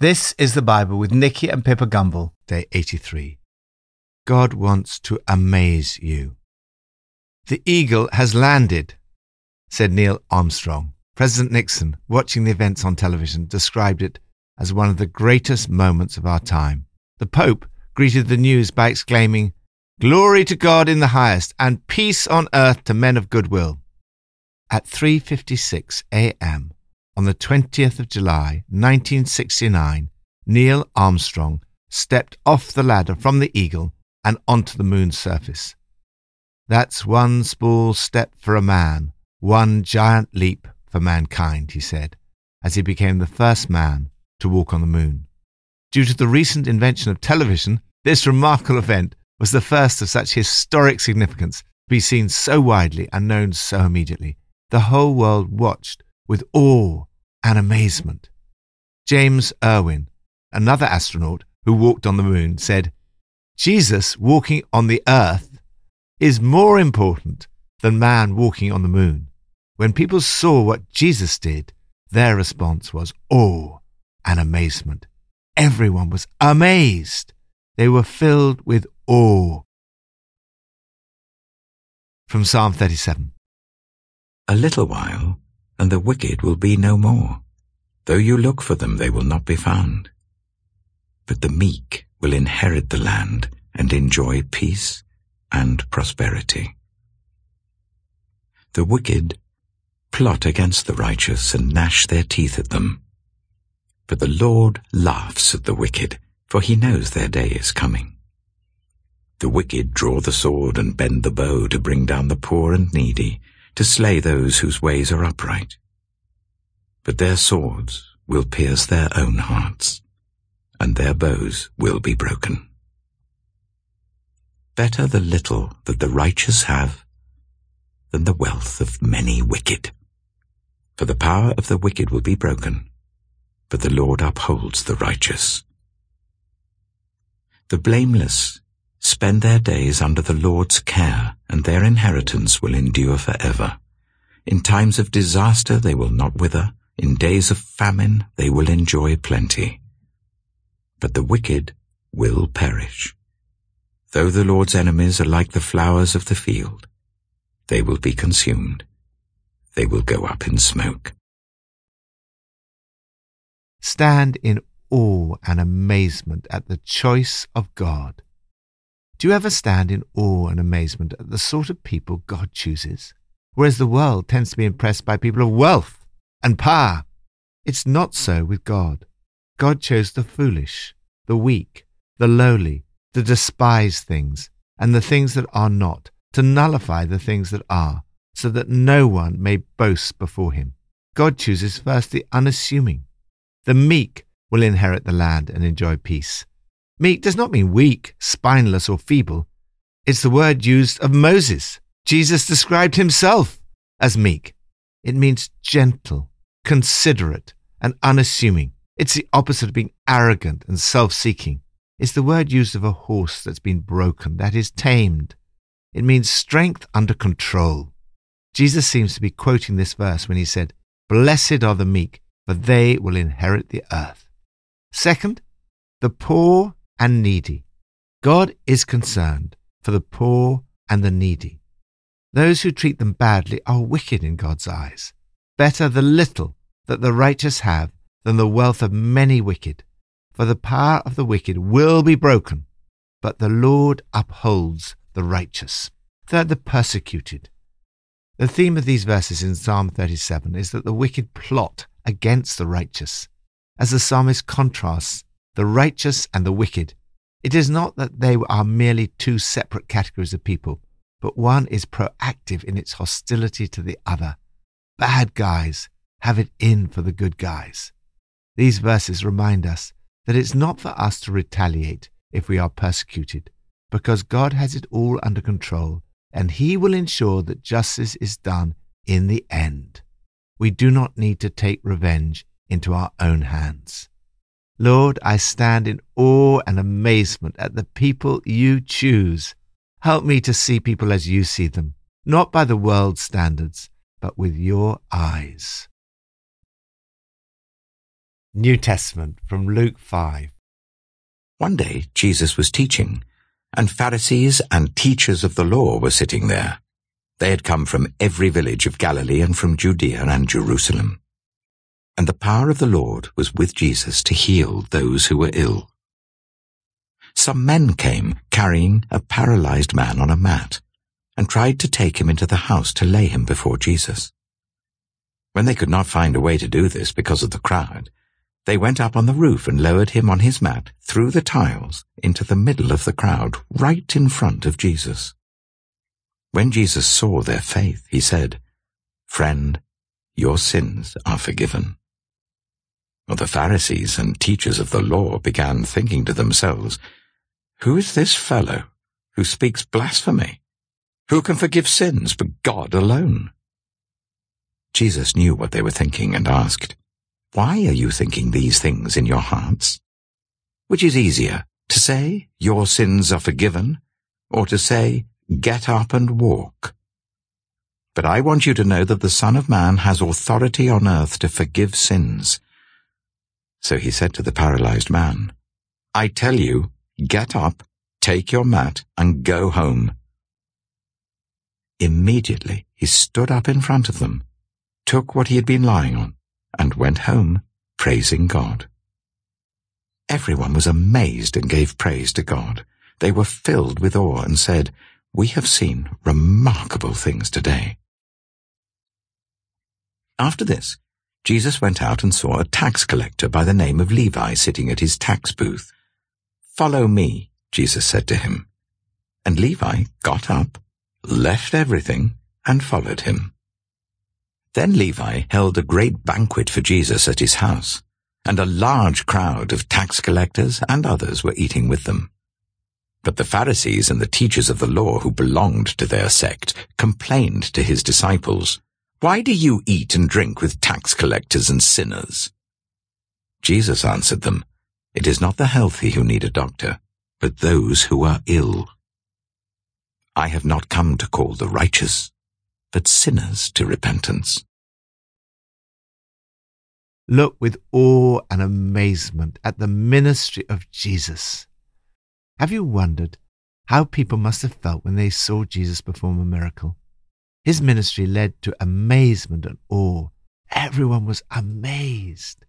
This is the Bible with Nicky and Pippa Gumbel, day 83. God wants to amaze you. The eagle has landed, said Neil Armstrong. President Nixon, watching the events on television, described it as one of the greatest moments of our time. The Pope greeted the news by exclaiming, Glory to God in the highest, and peace on earth to men of good will. At 3:56 a.m. on the 20th of July, 1969, Neil Armstrong stepped off the ladder from the Eagle and onto the moon's surface. That's one small step for a man, one giant leap for mankind, he said, as he became the first man to walk on the moon. Due to the recent invention of television, this remarkable event was the first of such historic significance to be seen so widely and known so immediately. The whole world watched with awe and amazement. James Irwin, another astronaut who walked on the moon, said, Jesus walking on the earth is more important than man walking on the moon. When people saw what Jesus did, their response was awe and amazement. Everyone was amazed. They were filled with awe. From Psalm 37 A little while, and the wicked will be no more. Though you look for them, they will not be found. But the meek will inherit the land and enjoy peace and prosperity. The wicked plot against the righteous and gnash their teeth at them. But the Lord laughs at the wicked, for he knows their day is coming. The wicked draw the sword and bend the bow to bring down the poor and needy, to slay those whose ways are upright. But their swords will pierce their own hearts, and their bows will be broken. Better the little that the righteous have than the wealth of many wicked. For the power of the wicked will be broken, but the Lord upholds the righteous. The blameless spend their days under the Lord's care, and their inheritance will endure forever. In times of disaster they will not wither, in days of famine they will enjoy plenty. But the wicked will perish. Though the Lord's enemies are like the flowers of the field, they will be consumed. They will go up in smoke. Stand in awe and amazement at the choice of God. Do you ever stand in awe and amazement at the sort of people God chooses? Whereas the world tends to be impressed by people of wealth and power. It's not so with God. God chose the foolish, the weak, the lowly, the despised things, and the things that are not, to nullify the things that are, so that no one may boast before him. God chooses first the unassuming. The meek will inherit the land and enjoy peace. Meek does not mean weak, spineless, or feeble. It's the word used of Moses. Jesus described himself as meek. It means gentle, considerate, and unassuming. It's the opposite of being arrogant and self seeking. It's the word used of a horse that's been broken, that is tamed. It means strength under control. Jesus seems to be quoting this verse when he said, Blessed are the meek, for they will inherit the earth. Second, the poor and needy. God is concerned for the poor and the needy. Those who treat them badly are wicked in God's eyes. Better the little that the righteous have than the wealth of many wicked. For the power of the wicked will be broken, but the Lord upholds the righteous. Third, the persecuted. The theme of these verses in Psalm 37 is that the wicked plot against the righteous. As the psalmist contrasts the righteous and the wicked, it is not that they are merely two separate categories of people, but one is proactive in its hostility to the other. Bad guys have it in for the good guys. These verses remind us that it's not for us to retaliate if we are persecuted, because God has it all under control and He will ensure that justice is done in the end. We do not need to take revenge into our own hands. Lord, I stand in awe and amazement at the people you choose. Help me to see people as you see them, not by the world's standards, but with your eyes. New Testament from Luke 5. One day Jesus was teaching, and Pharisees and teachers of the law were sitting there. They had come from every village of Galilee and from Judea and Jerusalem. And the power of the Lord was with Jesus to heal those who were ill. Some men came carrying a paralyzed man on a mat and tried to take him into the house to lay him before Jesus. When they could not find a way to do this because of the crowd, they went up on the roof and lowered him on his mat through the tiles into the middle of the crowd, right in front of Jesus. When Jesus saw their faith, he said, Friend, your sins are forgiven. The Pharisees and teachers of the law began thinking to themselves, Who is this fellow who speaks blasphemy? Who can forgive sins but God alone? Jesus knew what they were thinking and asked, why are you thinking these things in your hearts? Which is easier, to say, Your sins are forgiven, or to say, Get up and walk? But I want you to know that the Son of Man has authority on earth to forgive sins. So he said to the paralyzed man, I tell you, get up, take your mat, and go home. Immediately he stood up in front of them, took what he had been lying on, and went home praising God. Everyone was amazed and gave praise to God. They were filled with awe and said, We have seen remarkable things today. After this, Jesus went out and saw a tax collector by the name of Levi sitting at his tax booth. Follow me, Jesus said to him. And Levi got up, left everything, and followed him. Then Levi held a great banquet for Jesus at his house, and a large crowd of tax collectors and others were eating with them. But the Pharisees and the teachers of the law who belonged to their sect complained to his disciples, Why do you eat and drink with tax collectors and sinners? Jesus answered them, It is not the healthy who need a doctor, but those who are ill. I have not come to call the righteous, but sinners to repentance. Look with awe and amazement at the ministry of Jesus. Have you wondered how people must have felt when they saw Jesus perform a miracle? His ministry led to amazement and awe. Everyone was amazed.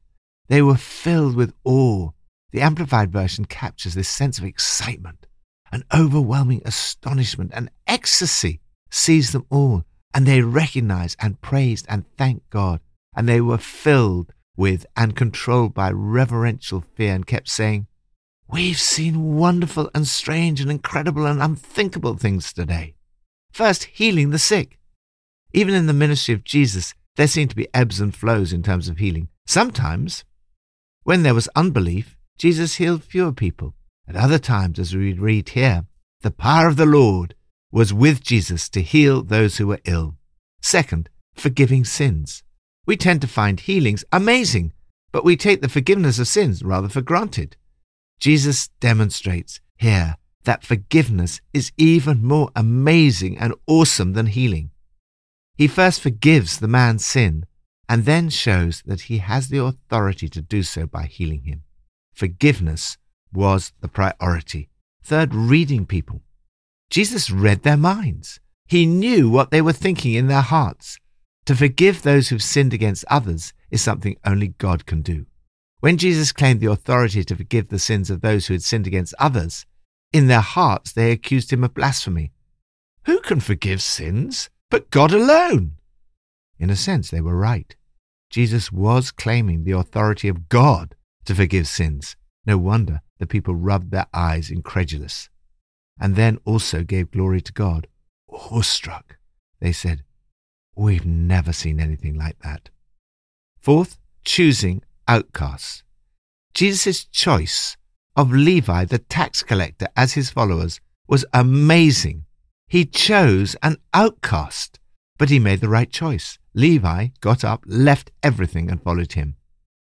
They were filled with awe. The Amplified Version captures this sense of excitement. An overwhelming astonishment and ecstasy seized them all and they recognized and praised and thanked God, and they were filled with and controlled by reverential fear and kept saying, We've seen wonderful and strange and incredible and unthinkable things today. First, healing the sick. Even in the ministry of Jesus, there seemed to be ebbs and flows in terms of healing. Sometimes, when there was unbelief, Jesus healed fewer people. At other times, as we read here, the power of the Lord was with Jesus to heal those who were ill. Second, forgiving sins. We tend to find healings amazing, but we take the forgiveness of sins rather for granted. Jesus demonstrates here that forgiveness is even more amazing and awesome than healing. He first forgives the man's sin and then shows that he has the authority to do so by healing him. Forgiveness was the priority. Third, reading people. Jesus read their minds. He knew what they were thinking in their hearts. To forgive those who've sinned against others is something only God can do. When Jesus claimed the authority to forgive the sins of those who had sinned against others, in their hearts they accused him of blasphemy. Who can forgive sins but God alone? In a sense, they were right. Jesus was claiming the authority of God to forgive sins. No wonder the people rubbed their eyes incredulous and then also gave glory to God. Awestruck, they said, We've never seen anything like that. Fourth, choosing outcasts. Jesus' choice of Levi, the tax collector, as his followers was amazing. He chose an outcast, but he made the right choice. Levi got up, left everything, and followed him.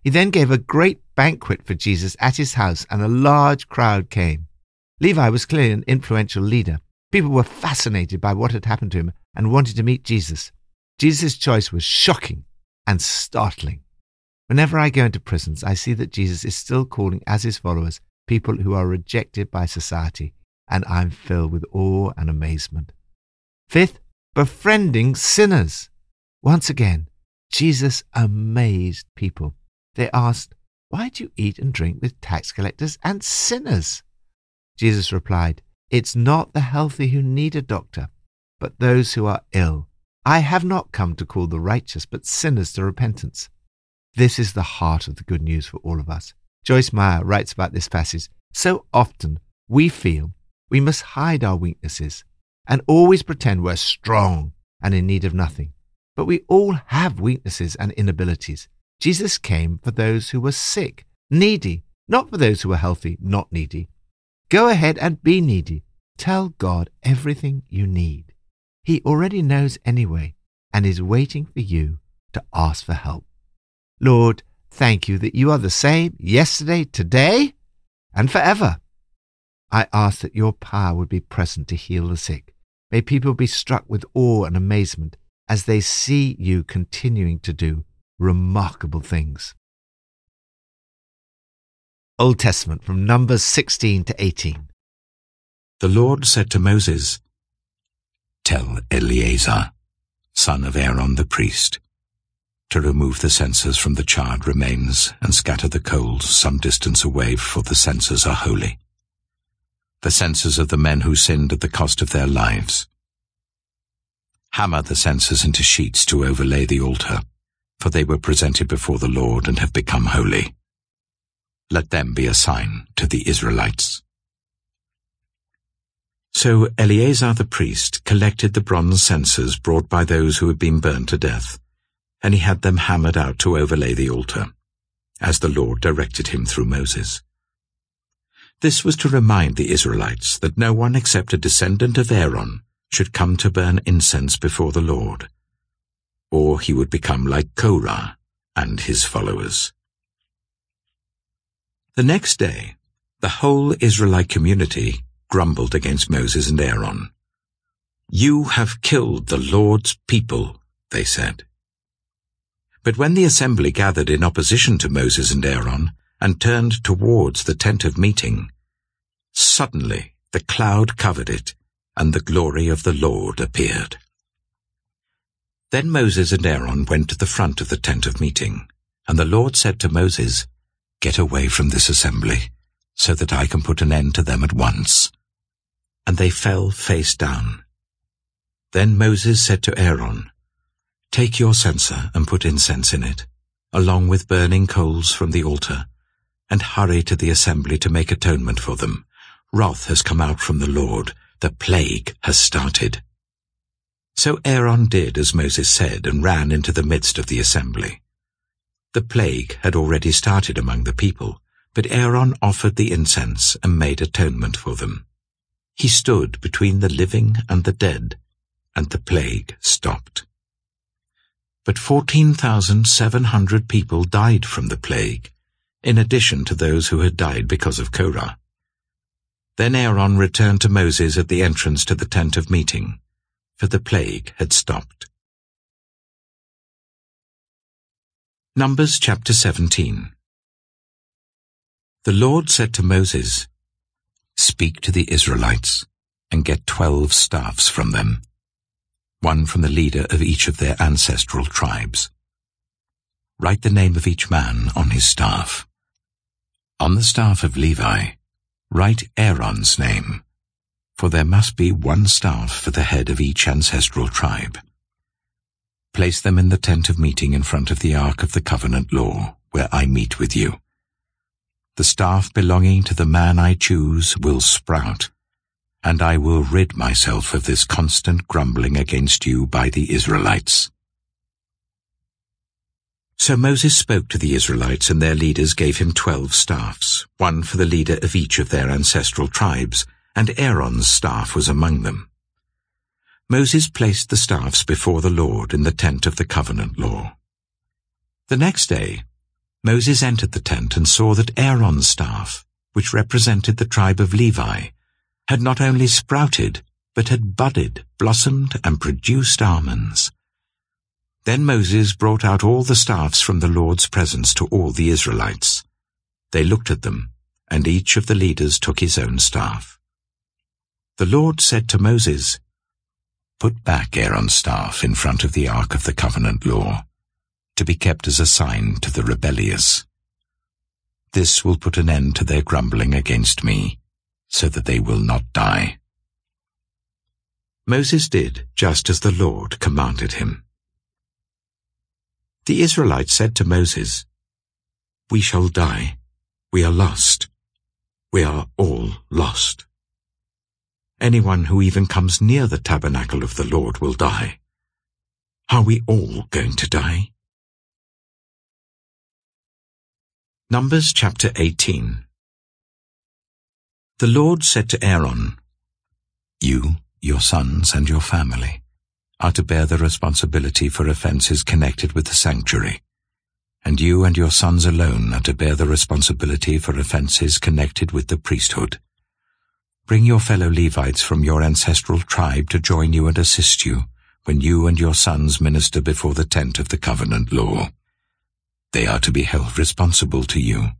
He then gave a great banquet for Jesus at his house, and a large crowd came. Levi was clearly an influential leader. People were fascinated by what had happened to him and wanted to meet Jesus. Jesus' choice was shocking and startling. Whenever I go into prisons, I see that Jesus is still calling as his followers people who are rejected by society, and I'm filled with awe and amazement. Fifth, befriending sinners. Once again, Jesus amazed people. They asked, Why do you eat and drink with tax collectors and sinners? Jesus replied, It's not the healthy who need a doctor, but those who are ill. I have not come to call the righteous, but sinners to repentance. This is the heart of the good news for all of us. Joyce Meyer writes about this passage. So often we feel we must hide our weaknesses and always pretend we're strong and in need of nothing. But we all have weaknesses and inabilities. Jesus came for those who were sick, needy, not for those who were healthy, not needy. Go ahead and be needy. Tell God everything you need. He already knows anyway and is waiting for you to ask for help. Lord, thank you that you are the same yesterday, today, and forever. I ask that your power would be present to heal the sick. May people be struck with awe and amazement as they see you continuing to do remarkable things. Old Testament from Numbers 16 to 18. The Lord said to Moses, Tell Eleazar, son of Aaron the priest, to remove the censers from the charred remains and scatter the coals some distance away, for the censers are holy. The censers of the men who sinned at the cost of their lives. Hammer the censers into sheets to overlay the altar, for they were presented before the Lord and have become holy. Let them be a sign to the Israelites. So Eleazar the priest collected the bronze censers brought by those who had been burned to death and he had them hammered out to overlay the altar, as the Lord directed him through Moses. This was to remind the Israelites that no one except a descendant of Aaron should come to burn incense before the Lord, or he would become like Korah and his followers. The next day, the whole Israelite community grumbled against Moses and Aaron. You have killed the Lord's people, they said. But when the assembly gathered in opposition to Moses and Aaron and turned towards the tent of meeting, suddenly the cloud covered it, and the glory of the Lord appeared. Then Moses and Aaron went to the front of the tent of meeting, and the Lord said to Moses, Get away from this assembly, so that I can put an end to them at once. And they fell face down. Then Moses said to Aaron, Take your censer and put incense in it, along with burning coals from the altar, and hurry to the assembly to make atonement for them. Wrath has come out from the Lord, the plague has started. So Aaron did as Moses said and ran into the midst of the assembly. The plague had already started among the people, but Aaron offered the incense and made atonement for them. He stood between the living and the dead, and the plague stopped but 14,700 people died from the plague, in addition to those who had died because of Korah. Then Aaron returned to Moses at the entrance to the tent of meeting, for the plague had stopped. Numbers chapter 17 The Lord said to Moses, Speak to the Israelites, and get twelve staffs from them one from the leader of each of their ancestral tribes. Write the name of each man on his staff. On the staff of Levi, write Aaron's name, for there must be one staff for the head of each ancestral tribe. Place them in the tent of meeting in front of the ark of the covenant law, where I meet with you. The staff belonging to the man I choose will sprout and I will rid myself of this constant grumbling against you by the Israelites. So Moses spoke to the Israelites, and their leaders gave him twelve staffs, one for the leader of each of their ancestral tribes, and Aaron's staff was among them. Moses placed the staffs before the Lord in the tent of the covenant law. The next day, Moses entered the tent and saw that Aaron's staff, which represented the tribe of Levi, had not only sprouted, but had budded, blossomed, and produced almonds. Then Moses brought out all the staffs from the Lord's presence to all the Israelites. They looked at them, and each of the leaders took his own staff. The Lord said to Moses, Put back Aaron's staff in front of the ark of the covenant law, to be kept as a sign to the rebellious. This will put an end to their grumbling against me, so that they will not die. Moses did just as the Lord commanded him. The Israelites said to Moses, We shall die. We are lost. We are all lost. Anyone who even comes near the tabernacle of the Lord will die. Are we all going to die? Numbers chapter 18 The Lord said to Aaron, You, your sons, and your family are to bear the responsibility for offences connected with the sanctuary, and you and your sons alone are to bear the responsibility for offences connected with the priesthood. Bring your fellow Levites from your ancestral tribe to join you and assist you when you and your sons minister before the tent of the covenant law. They are to be held responsible to you,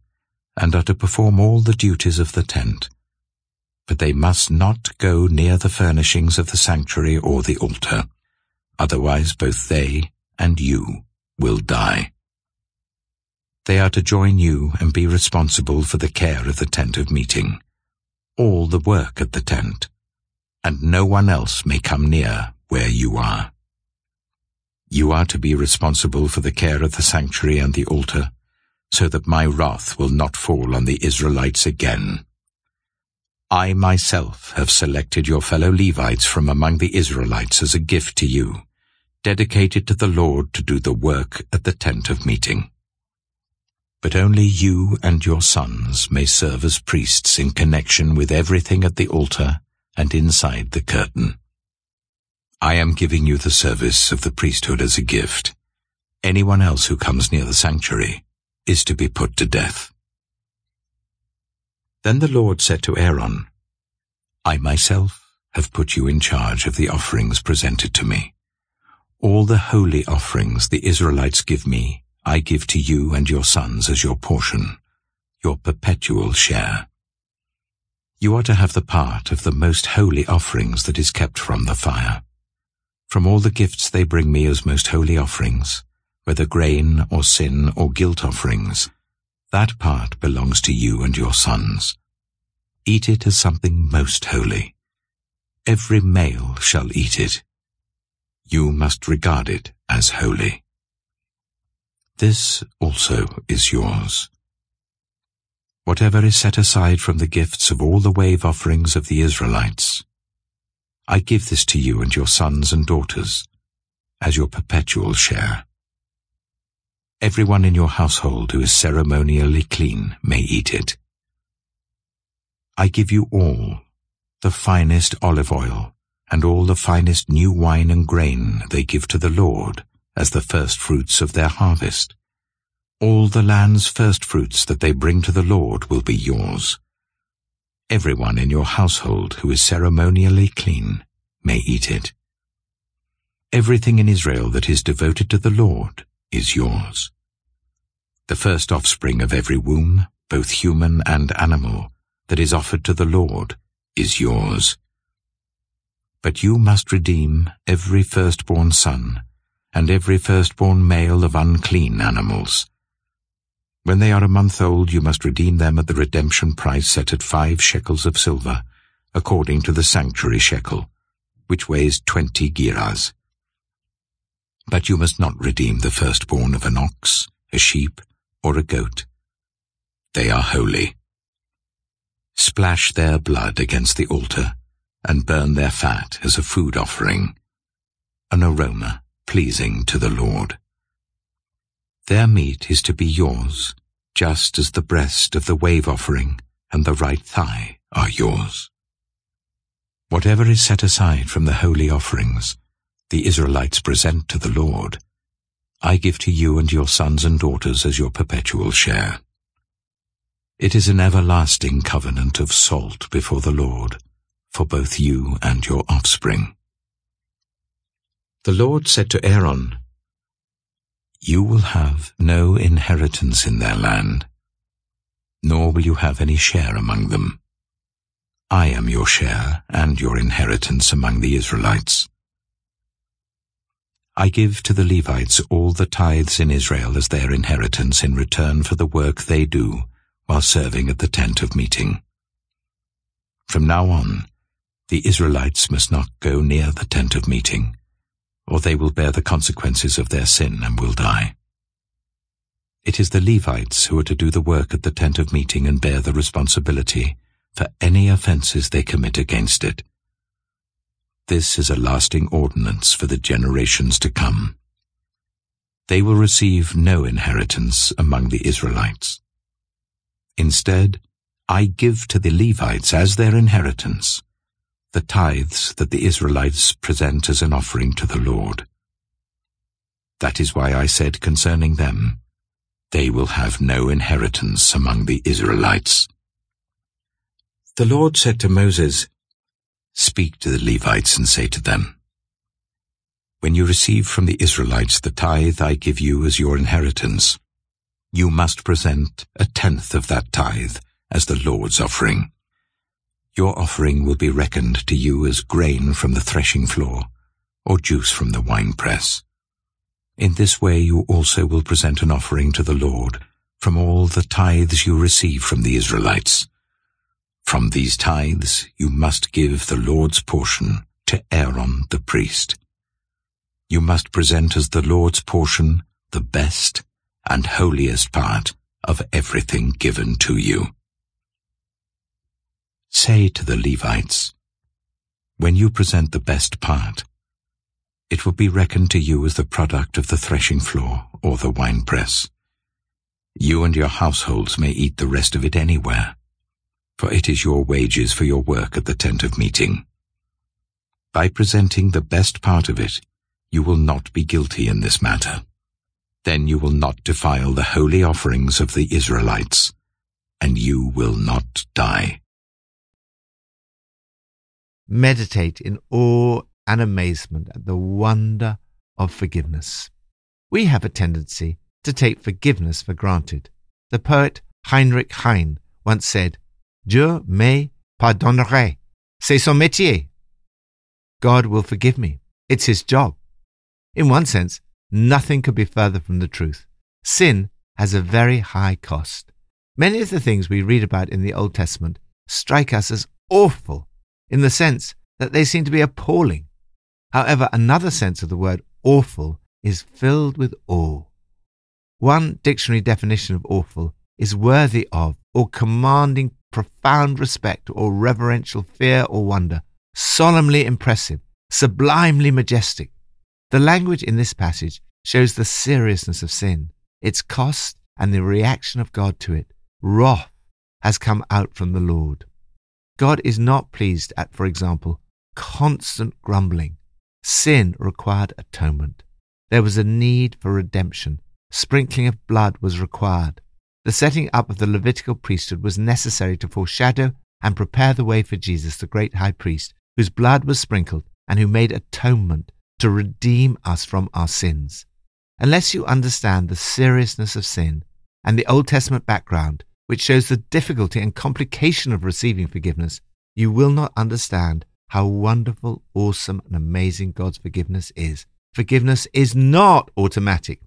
and are to perform all the duties of the tent. But they must not go near the furnishings of the sanctuary or the altar otherwise both they and you will die. They are to join you and be responsible for the care of the tent of meeting, all the work at the tent, and no one else may come near where you are. You are to be responsible for the care of the sanctuary and the altar, so that my wrath will not fall on the Israelites again. I myself have selected your fellow Levites from among the Israelites as a gift to you, dedicated to the Lord to do the work at the tent of meeting. But only you and your sons may serve as priests in connection with everything at the altar and inside the curtain. I am giving you the service of the priesthood as a gift. Anyone else who comes near the sanctuary is to be put to death. Then the Lord said to Aaron, I myself have put you in charge of the offerings presented to me. All the holy offerings the Israelites give me, I give to you and your sons as your portion, your perpetual share. You are to have the part of the most holy offerings that is kept from the fire. From all the gifts they bring me as most holy offerings, whether grain or sin or guilt offerings, that part belongs to you and your sons. Eat it as something most holy. Every male shall eat it you must regard it as holy. This also is yours. Whatever is set aside from the gifts of all the wave offerings of the Israelites, I give this to you and your sons and daughters as your perpetual share. Everyone in your household who is ceremonially clean may eat it. I give you all the finest olive oil and all the finest new wine and grain they give to the Lord as the first fruits of their harvest. All the land's first fruits that they bring to the Lord will be yours. Everyone in your household who is ceremonially clean may eat it. Everything in Israel that is devoted to the Lord is yours. The first offspring of every womb, both human and animal, that is offered to the Lord is yours. But you must redeem every firstborn son, and every firstborn male of unclean animals. When they are a month old, you must redeem them at the redemption price set at five shekels of silver, according to the sanctuary shekel, which weighs twenty gerahs. But you must not redeem the firstborn of an ox, a sheep, or a goat. They are holy. Splash their blood against the altar, and burn their fat as a food offering, an aroma pleasing to the Lord. Their meat is to be yours, just as the breast of the wave offering and the right thigh are yours. Whatever is set aside from the holy offerings the Israelites present to the Lord, I give to you and your sons and daughters as your perpetual share. It is an everlasting covenant of salt before the Lord, for both you and your offspring. The Lord said to Aaron, You will have no inheritance in their land, nor will you have any share among them. I am your share and your inheritance among the Israelites. I give to the Levites all the tithes in Israel as their inheritance in return for the work they do while serving at the tent of meeting. From now on, the Israelites must not go near the tent of meeting, or they will bear the consequences of their sin and will die. It is the Levites who are to do the work at the tent of meeting and bear the responsibility for any offences they commit against it. This is a lasting ordinance for the generations to come. They will receive no inheritance among the Israelites. Instead, I give to the Levites as their inheritance the tithes that the Israelites present as an offering to the Lord. That is why I said concerning them, they will have no inheritance among the Israelites. The Lord said to Moses, Speak to the Levites and say to them, When you receive from the Israelites the tithe I give you as your inheritance, you must present a tenth of that tithe as the Lord's offering. Your offering will be reckoned to you as grain from the threshing floor, or juice from the winepress. In this way you also will present an offering to the Lord from all the tithes you receive from the Israelites. From these tithes you must give the Lord's portion to Aaron the priest. You must present as the Lord's portion the best and holiest part of everything given to you. Say to the Levites, When you present the best part, it will be reckoned to you as the product of the threshing floor or the winepress. You and your households may eat the rest of it anywhere for it is your wages for your work at the tent of meeting. By presenting the best part of it, you will not be guilty in this matter. Then you will not defile the holy offerings of the Israelites, and you will not die. Meditate in awe and amazement at the wonder of forgiveness. We have a tendency to take forgiveness for granted. The poet Heinrich Heine once said, Dieu me pardonnerait. C'est son métier. God will forgive me. It's his job. In one sense, nothing could be further from the truth. Sin has a very high cost. Many of the things we read about in the Old Testament strike us as awful in the sense that they seem to be appalling. However, another sense of the word awful is filled with awe. One dictionary definition of awful is worthy of or commanding profound respect or reverential fear or wonder, solemnly impressive, sublimely majestic. The language in this passage shows the seriousness of sin, its cost, and the reaction of God to it. Wrath has come out from the Lord. God is not pleased at, for example, constant grumbling. Sin required atonement. There was a need for redemption. Sprinkling of blood was required. The setting up of the Levitical priesthood was necessary to foreshadow and prepare the way for Jesus, the great high priest, whose blood was sprinkled and who made atonement to redeem us from our sins. Unless you understand the seriousness of sin and the Old Testament background, which shows the difficulty and complication of receiving forgiveness, you will not understand how wonderful, awesome, and amazing God's forgiveness is. Forgiveness is not automatic,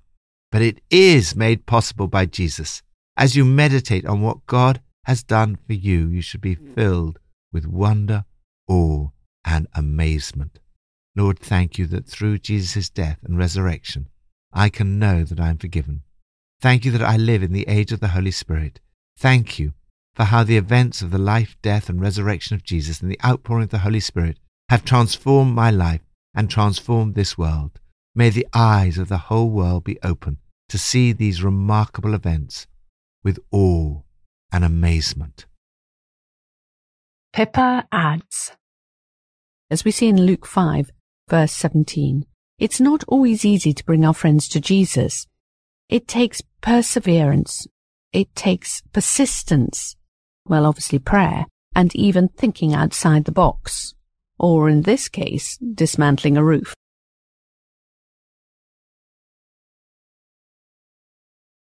but it is made possible by Jesus. As you meditate on what God has done for you, you should be filled with wonder, awe, and amazement. Lord, thank you that through Jesus' death and resurrection, I can know that I am forgiven. Thank you that I live in the age of the Holy Spirit. Thank you for how the events of the life, death, and resurrection of Jesus and the outpouring of the Holy Spirit have transformed my life and transformed this world. May the eyes of the whole world be open to see these remarkable events with awe and amazement. Pippa adds, as we see in Luke 5, verse 17, it's not always easy to bring our friends to Jesus. It takes perseverance. It takes persistence. Well, obviously prayer and even thinking outside the box. Or in this case, dismantling a roof.